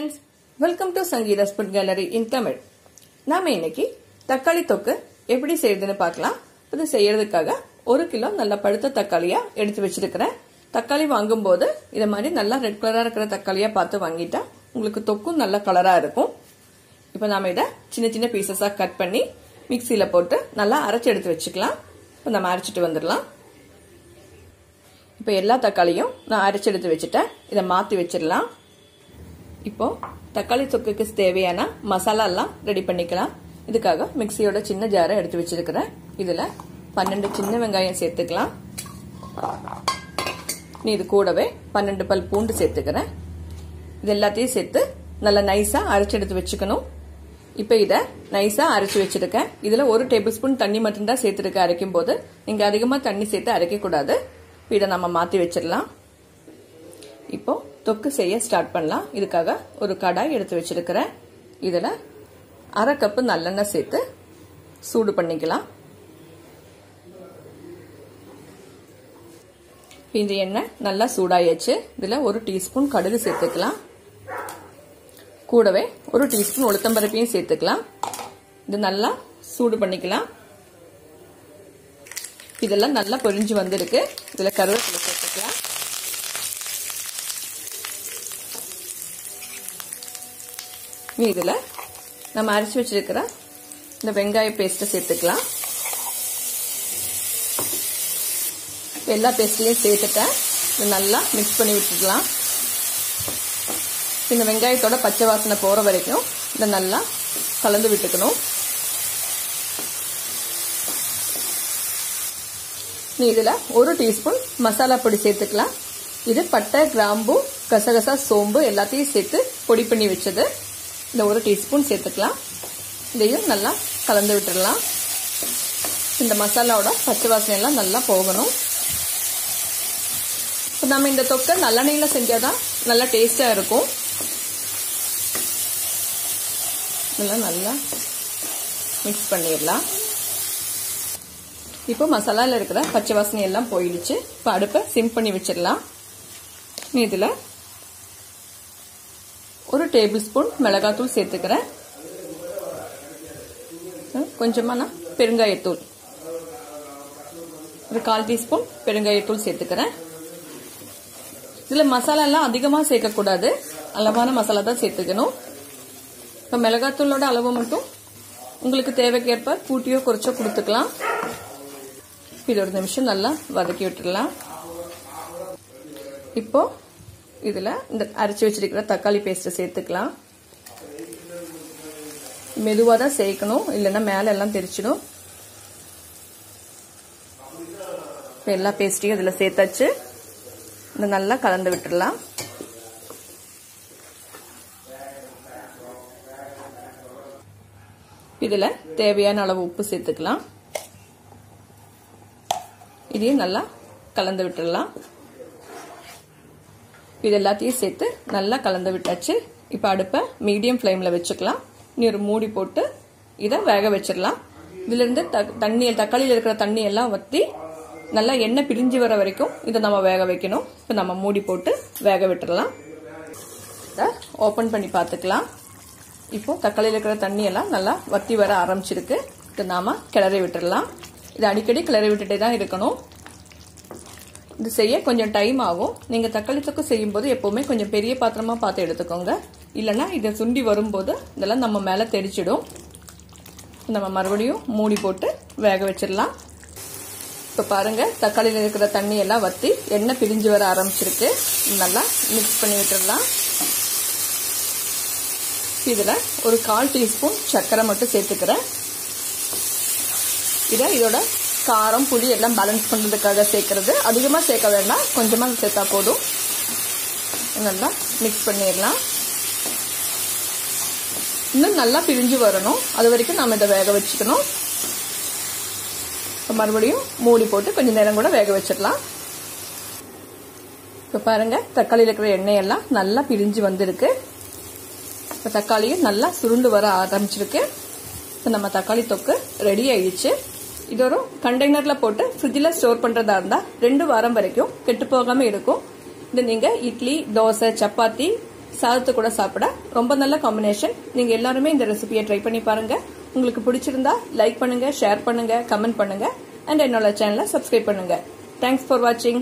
Friends welcome to சங்கீத ஸ்புட் gallery இன் தமிழ் நாம இன்னைக்கு தக்காளி தொக்கு எப்படி செய்யறதுன்னு பார்க்கலாம். இது செய்யறதுக்காக ஒரு கிலோ நல்ல பழுத்த தக்காளியா எடுத்து வச்சிருக்கிறேன். தக்காளி வாங்கும்போது இதை மாதிரி நல்லா ரெட் கலரா இருக்கிற தக்காளியா பார்த்து வாங்கிட்டா உங்களுக்கு தொக்கும் நல்ல கலரா இருக்கும். இப்போ நாம இதை சின்ன சின்ன பீசஸா கட் பண்ணி மிக்சியில போட்டு நல்லா அரைச்சு எடுத்து வச்சுக்கலாம். இப்போ நம்ம அரைச்சிட்டு வந்துடலாம். இப்போ எல்லா தக்காளியும் நான் அரைச்சு எடுத்து வச்சுட்டேன். இதை மாற்றி வச்சிடலாம். இப்போ தக்காளி தொக்குக்கு தேவையான மசாலா எல்லாம் ரெடி பண்ணிக்கலாம். இதுக்காக மிக்சியோட சின்ன ஜாரை எடுத்து வச்சிருக்கிறேன். இதில் பன்னெண்டு சின்ன வெங்காயம் சேர்த்துக்கலாம். நீ இது கூடவே பன்னெண்டு பல் பூண்டு சேர்த்துக்கிறேன். இது எல்லாத்தையும் சேர்த்து நல்லா நைஸாக அரைச்சி எடுத்து வச்சுக்கணும். இப்போ இதை நைஸாக அரைச்சி வச்சிருக்கேன். இதில் ஒரு டேபிள் ஸ்பூன் தண்ணி மட்டும்தான் சேர்த்துருக்கேன். அரைக்கும் போது நீங்கள் அதிகமாக தண்ணி சேர்த்து அரைக்கக்கூடாது. இப்போ இதை நம்ம மாற்றி வச்சிடலாம். இப்போ தொக்கு செய்ய ஸ்டார்ட் பண்ணலாம். இதுக்காக ஒரு கடாய் எடுத்து வச்சிருக்கிறேன். இதில் அரை கப்பு நல்லெண்ணெய் சேர்த்து சூடு பண்ணிக்கலாம். இந்த எண்ணெய் நல்லா சூடாயாச்சு. இதில் ஒரு டீஸ்பூன் கடுகு சேர்த்துக்கலாம். கூடவே ஒரு டீஸ்பூன் உளுத்தம்பருப்பையும் சேர்த்துக்கலாம். இது நல்லா சூடு பண்ணிக்கலாம். இதெல்லாம் நல்லா பொரிஞ்சு வந்திருக்கு. இதில் கருவேப்பிலை சேர்த்துக்கலாம். இதில் நம்ம அரைச்சி வச்சிருக்கிற இந்த வெங்காய பேஸ்ட்டை சேர்த்துக்கலாம். எல்லா பேஸ்ட்லேயும் சேர்த்துட்டேன் நல்லா மிக்ஸ் பண்ணி விட்டுக்கலாம். இந்த வெங்காயத்தோட பச்சை வாசனை போகிற வரைக்கும் இதை நல்லா கலந்து விட்டுக்கணும். நீ இதில் ஒரு டீஸ்பூன் மசாலா பொடி சேர்த்துக்கலாம். இது பட்டை கிராம்பு கசகசா சோம்பு எல்லாத்தையும் சேர்த்து பொடி பண்ணி வச்சது. இந்த ஒரு டீஸ்பூன் சேர்த்துக்கலாம். இதையும் நல்லா கலந்து விட்டுடலாம். இந்த மசாலாவோட பச்சை வாசனையெல்லாம் நல்லா போகணும். இப்போ நம்ம இந்த தொக்கை நல்லெண்ணெயில் செஞ்சால் தான் நல்லா டேஸ்டாக இருக்கும். இதெல்லாம் நல்லா மிக்ஸ் பண்ணிடலாம். இப்போ மசாலாவில் இருக்கிற பச்சை வாசனை எல்லாம் போயிடுச்சு. இப்போ அடுப்பை சிம் பண்ணி வச்சிடலாம். இதில் டேபிள் ஸ்பூன் மிளகாத்தூள் சேர்த்துக்கிறேன். கொஞ்சமாக நான் பெருங்காயத்தூள். ஒரு கால் டீஸ்பூன் பெருங்காயத்தூள் சேர்த்துக்கிறேன். இதில் மசாலாலாம் அதிகமாக சேர்க்கக்கூடாது. அளவான மசாலா தான் சேர்த்துக்கணும். இப்போ மிளகாத்தூளோட அளவு மட்டும் உங்களுக்கு தேவைக்கேற்ப கூட்டியோ குறைச்சோ கொடுத்துக்கலாம். இது ஒரு நிமிஷம் நல்லா வதக்கி விட்டுடலாம். இப்போ இதில் இந்த அரைச்சி வச்சிருக்கிற தக்காளி பேஸ்ட்டை சேர்த்துக்கலாம். மெதுவாக தான் சேர்க்கணும். இல்லைன்னா மேலே எல்லாம் தெரிச்சிடும். இப்போ எல்லா பேஸ்ட்டையும் இதில் சேர்த்தாச்சு. இந்த நல்லா கலந்து விட்டுடலாம். இதில் தேவையான அளவு உப்பு சேர்த்துக்கலாம். இதையும் நல்லா கலந்து விட்டுடலாம். இது எல்லாத்தையும் சேர்த்து நல்லா கலந்து விட்டாச்சு. இப்போ அடுப்பை மீடியம் ஃப்ளேமில் வச்சுக்கலாம். நீ ஒரு மூடி போட்டு இதை வேக வச்சிடலாம். இதுலேருந்து தண்ணி தக்காளியில் இருக்கிற தண்ணி எல்லாம் வற்றி நல்லா எண்ணெய் பிரிஞ்சு வர வரைக்கும் இதை நம்ம வேக வைக்கணும். இப்போ நம்ம மூடி போட்டு வேக விட்டுடலாம். இதை ஓப்பன் பண்ணி பார்த்துக்கலாம். இப்போ தக்காளியில் இருக்கிற தண்ணியெல்லாம் நல்லா வத்தி வர ஆரம்பிச்சிருக்கு. இதை நாம் கிளறி விட்டுடலாம். இதை அடிக்கடி கிளறி விட்டுட்டே தான் இருக்கணும். இது செய்ய கொஞ்சம் டைம் ஆகும். நீங்கள் தக்காளி தொக்கு செய்யும்போது எப்போவுமே கொஞ்சம் பெரிய பாத்திரமா பார்த்து எடுத்துக்கோங்க. இல்லைன்னா இதை சுண்டி வரும்போது இதெல்லாம் நம்ம மேலே தெரிச்சிடும் நம்ம மறுபடியும் மூடி போட்டு வேக வச்சிடலாம். இப்போ பாருங்க தக்காளியில் இருக்கிற தண்ணி எல்லாம் வற்றி எண்ணெய் பிரிஞ்சு வர ஆரம்பிச்சிருக்கு. நல்லா மிக்ஸ் பண்ணி விட்டுடலாம். இதில் ஒரு கால் டீஸ்பூன் சர்க்கரை மட்டும் சேர்த்துக்கிறேன். இதை இதோட காரம் புளி எல்லாம் பேலன்ஸ் பண்ணுறதுக்காக சேர்க்கறது. அதிகமாக சேர்க்க வேண்டாம். கொஞ்சமாக சேர்த்தா போதும். நல்லா மிக்ஸ் பண்ணிடலாம். இன்னும் நல்லா பிரிஞ்சு வரணும். அது வரைக்கும் நாம் இதை வேக வச்சுக்கணும். இப்போ மறுபடியும் மூடி போட்டு கொஞ்சம் நேரம் கூட வேக வச்சிடலாம். இப்போ பாருங்கள் தக்காளியில் இருக்கிற எண்ணெயெல்லாம் நல்லா பிரிஞ்சு வந்திருக்கு. இப்போ தக்காளியும் நல்லா சுருண்டு வர ஆரம்பிச்சிருக்கு. இப்போ நம்ம தக்காளி தொக்கு ரெடி ஆயிடுச்சு. இது ஒரு கண்டெய்னரில் போட்டு ஃப்ரிட்ஜில் ஸ்டோர் பண்ணுறதா இருந்தால் ரெண்டு வாரம் வரைக்கும் கெட்டு போகாமல் இருக்கும் இது நீங்கள் இட்லி தோசை சப்பாத்தி சாதத்து கூட சாப்பிட ரொம்ப நல்ல காம்பினேஷன் நீங்க எல்லாருமே இந்த ரெசிபியை ட்ரை பண்ணி பாருங்க உங்களுக்கு பிடிச்சிருந்தா லைக் பண்ணுங்க ஷேர் பண்ணுங்க கமெண்ட் பண்ணுங்க அண்ட் என்னோட சேனலை சப்ஸ்கிரைப் பண்ணுங்க தேங்க்ஸ் ஃபார் வாட்சிங்